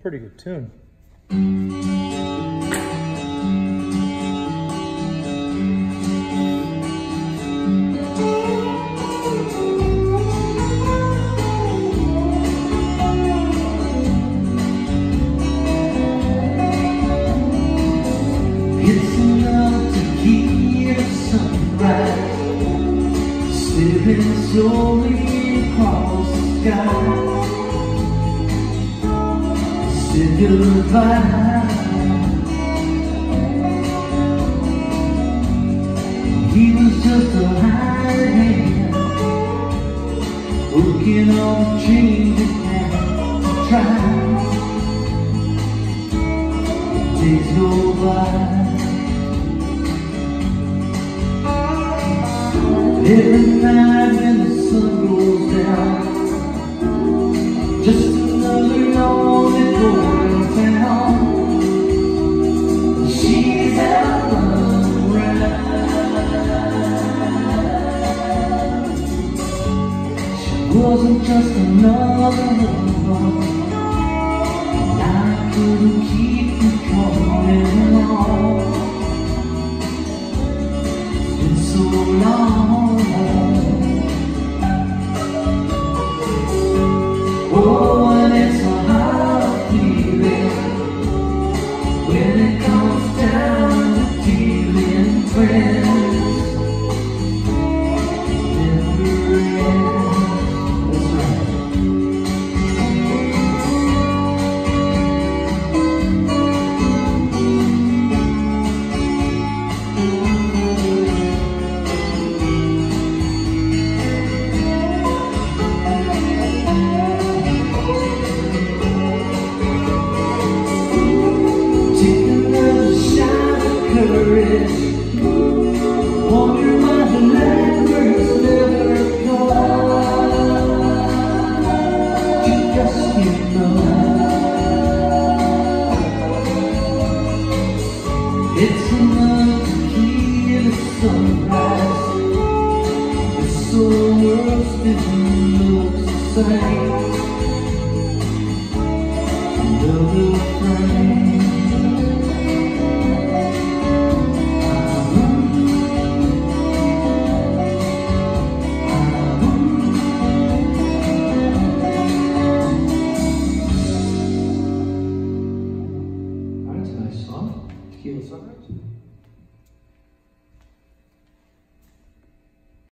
Pretty good tune. Slowly across the sky goodbye He was just a hired hand Working on the dreams that had to try days go by Every night when the sun goes down Just wasn't just another one. I couldn't keep from coming on been so long Oh, and it's a hard feeling When it comes down to dealing friends It's enough to hear the sunrise The soul world still looks the same skills.